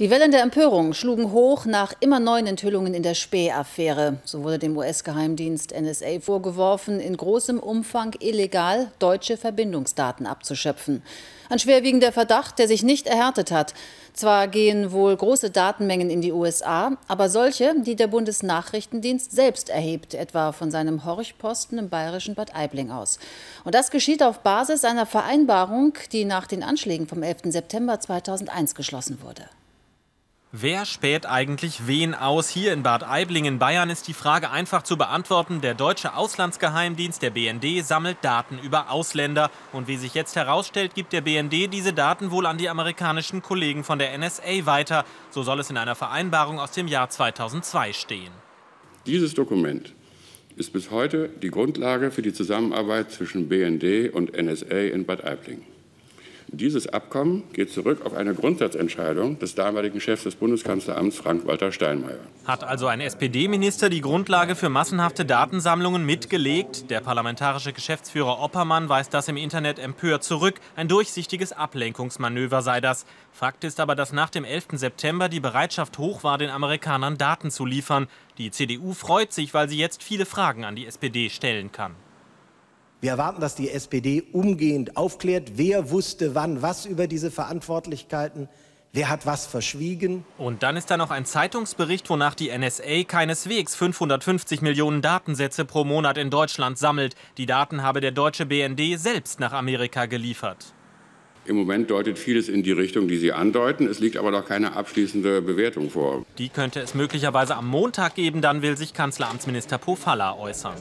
Die Wellen der Empörung schlugen hoch nach immer neuen Enthüllungen in der Späh-Affäre. So wurde dem US-Geheimdienst NSA vorgeworfen, in großem Umfang illegal deutsche Verbindungsdaten abzuschöpfen. Ein schwerwiegender Verdacht, der sich nicht erhärtet hat. Zwar gehen wohl große Datenmengen in die USA, aber solche, die der Bundesnachrichtendienst selbst erhebt, etwa von seinem Horchposten im bayerischen Bad Aibling aus. Und das geschieht auf Basis einer Vereinbarung, die nach den Anschlägen vom 11. September 2001 geschlossen wurde. Wer späht eigentlich wen aus? Hier in Bad Aibling in Bayern ist die Frage einfach zu beantworten. Der deutsche Auslandsgeheimdienst, der BND, sammelt Daten über Ausländer. Und wie sich jetzt herausstellt, gibt der BND diese Daten wohl an die amerikanischen Kollegen von der NSA weiter. So soll es in einer Vereinbarung aus dem Jahr 2002 stehen. Dieses Dokument ist bis heute die Grundlage für die Zusammenarbeit zwischen BND und NSA in Bad Aibling. Dieses Abkommen geht zurück auf eine Grundsatzentscheidung des damaligen Chefs des Bundeskanzleramts Frank-Walter Steinmeier. Hat also ein SPD-Minister die Grundlage für massenhafte Datensammlungen mitgelegt? Der parlamentarische Geschäftsführer Oppermann weist das im Internet empört zurück. Ein durchsichtiges Ablenkungsmanöver sei das. Fakt ist aber, dass nach dem 11. September die Bereitschaft hoch war, den Amerikanern Daten zu liefern. Die CDU freut sich, weil sie jetzt viele Fragen an die SPD stellen kann. Wir erwarten, dass die SPD umgehend aufklärt, wer wusste wann was über diese Verantwortlichkeiten, wer hat was verschwiegen. Und dann ist da noch ein Zeitungsbericht, wonach die NSA keineswegs 550 Millionen Datensätze pro Monat in Deutschland sammelt. Die Daten habe der deutsche BND selbst nach Amerika geliefert. Im Moment deutet vieles in die Richtung, die Sie andeuten. Es liegt aber noch keine abschließende Bewertung vor. Die könnte es möglicherweise am Montag geben. Dann will sich Kanzleramtsminister Pofalla äußern.